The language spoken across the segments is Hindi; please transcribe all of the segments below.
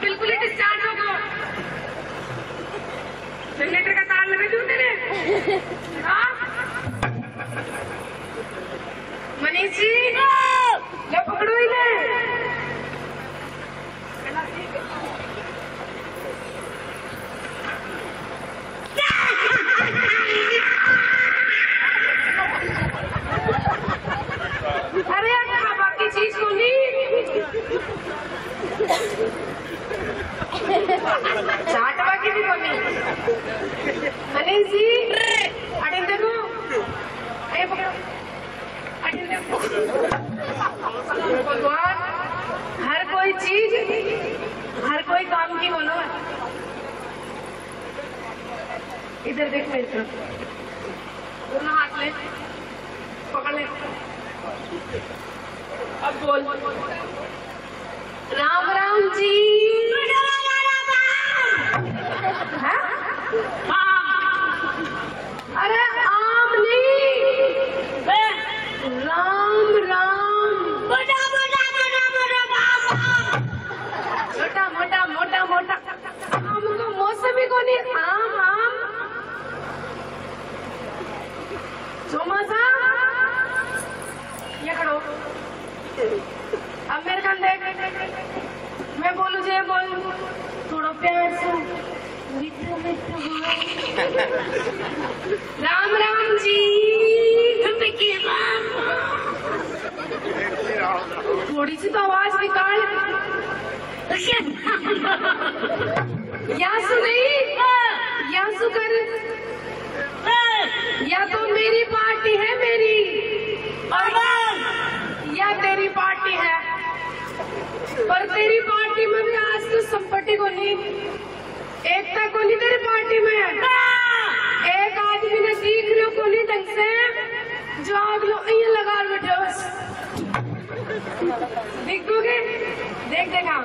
बिल्कुल ही डिस्चार्ज का? मनीष जी ले पकड़ो इन्हें अरे यार बाकी चीज़ को नहीं चाट बाकी भी कोनी अनिल जी अटिन देखो अरे पकड़ो अटिन देखो भगवान हर कोई चीज़ हर कोई काम की बोलो इधर देख मेरी तरफ़ दोनों हाथ ले पकड़ ले अब बोल। राम राम जी। राम राम जी थोड़ी सी तो आवाज़ निकाल। या सुनी या सुकर या तो मेरी पार्टी है मेरी, या तेरी पार्टी है। पर तेरी पार्टी में भी आज तो संपत्ति को नहीं एकता को नहीं तेरी पार्टी में एक आदमी ने सीख लो को नहीं ढंग से जो आग लो ये लगा बैठे बस दिखोगे? देख देखा।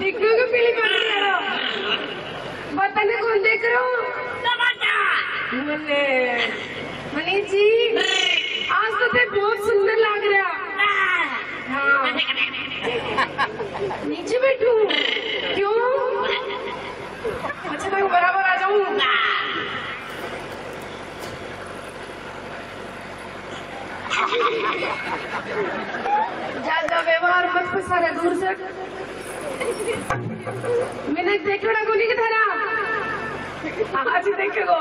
दिखोगे पीली पड़ रहा बताने कौन देख रहा हूँ। मने मनीष जी आज ते बहुत सुंदर लग रहा हाँ नीचे बैठू क्यों अच्छा मैं बराबर आ जाऊँ ज़्यादा व्यवहार मत पसारा दूर ना मैंने की थारा आज देखेगो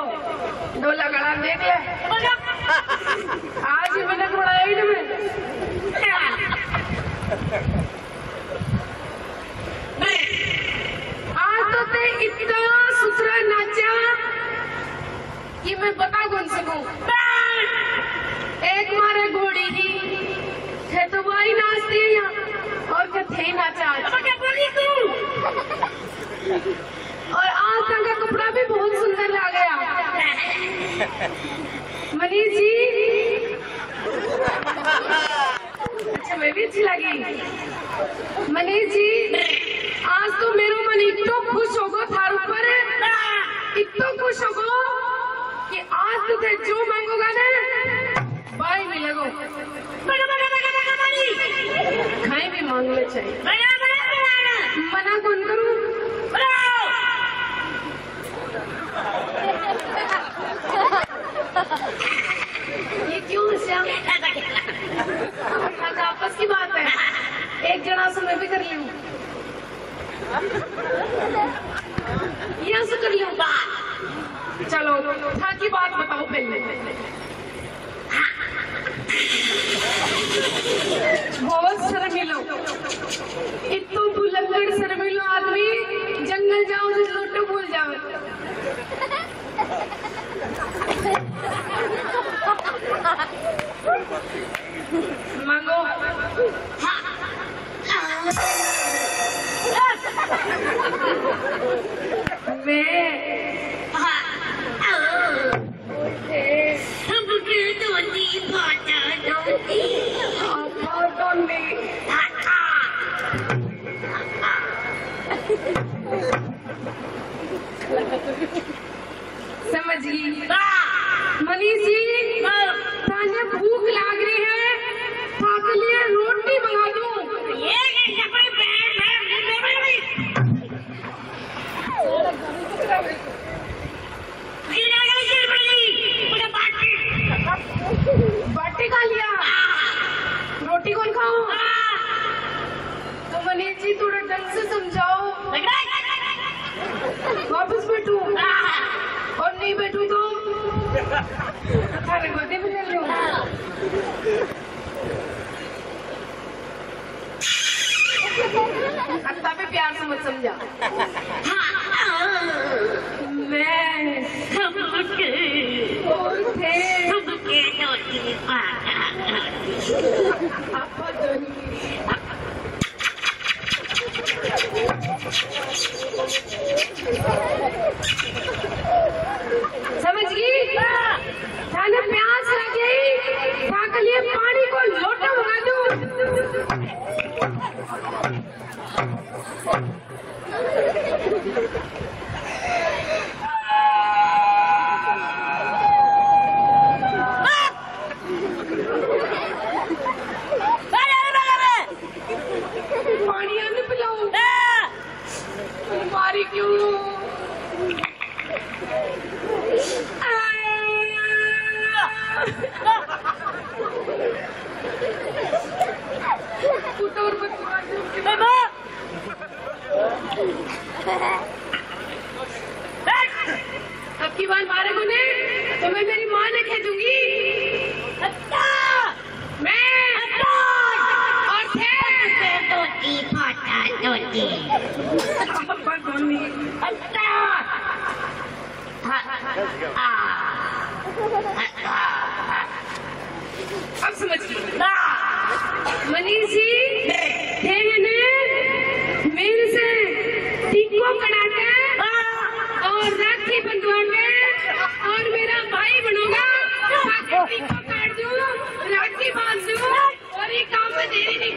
डोला गड़ा देख ले। आज मैंने थोड़ा एड में आज तो ते इतना सुथरा नाचा कि मैं बता कौन सकूँ एक मारे घोड़ी ही थे तो वही नाचती है यहाँ और क्या थे नाचा आज। और आज का कपड़ा भी बहुत सुंदर लग गया। मनीष जी। अच्छा मैं भी अच्छी लगी। मनीष जी, आज तो मेरो मन इतना खुश होगो, थार ऊपर इतना खुश होगो कि आज तो ते जो मांगोगा ना भाई मिलेगो खाई भी मांग ले चाहिए मना कौन करूँ ये क्यों श्याम आज आपस की बात है एक जना से मैं भी कर लूँ यहाँ से कर लूँ चलो, था की बात बताओ पहले। बहुत शर्मिलो। इतो बुलंगड़ शर्मिलो आदमी, जंगल जाओ तो लोटो भूल जाओ। मनीष जी ताने भूख लाग रही है। आपके लिए रोटी बना दूँ। बाटी Thank you. अब की बार मारेगो गुने तो मैं मेरी माँ ने कह दूँगी मैं और थे अब्बा दोनी अब समझ गई मनीष जी थे मैंने मेरे से टिक्को कटा के और राखी बंधवा के और मेरा भाई बनूँगा ताकि टिक्को काट दूँ राखी बाँध दूँ और ये काम में देरी नहीं करूँ